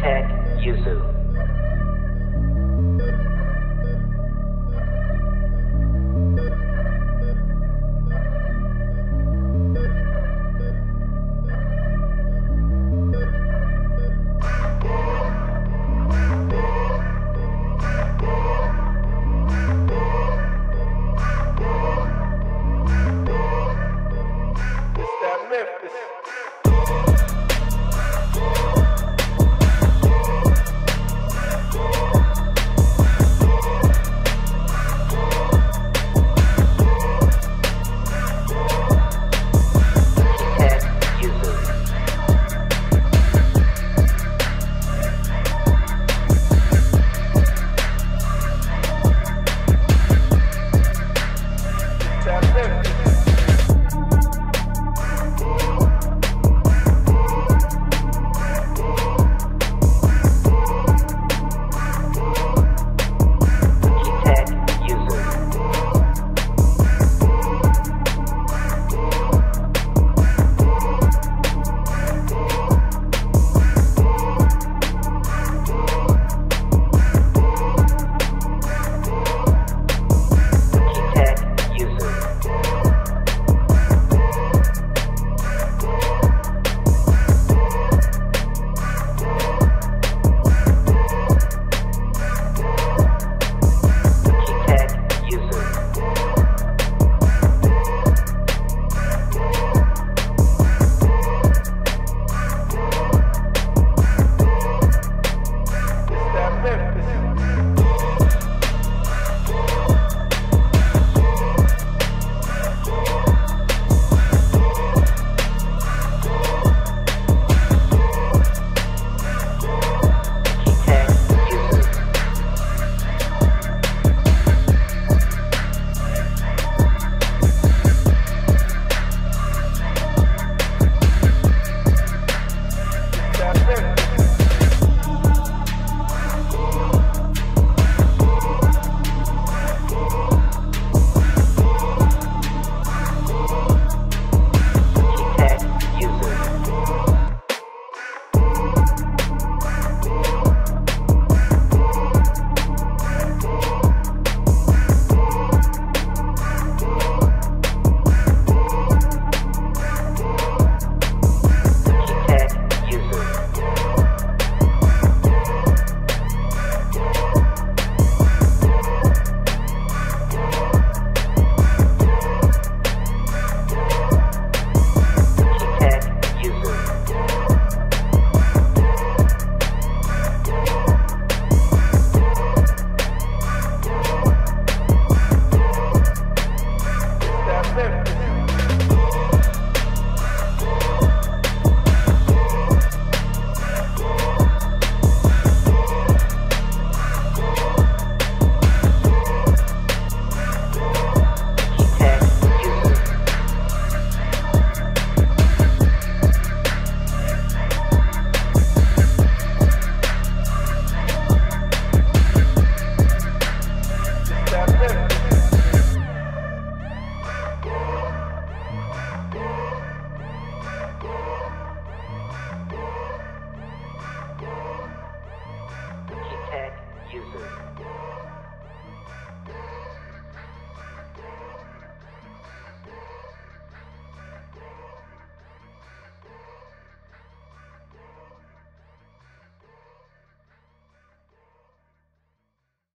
Ted Yuzu. Vértice.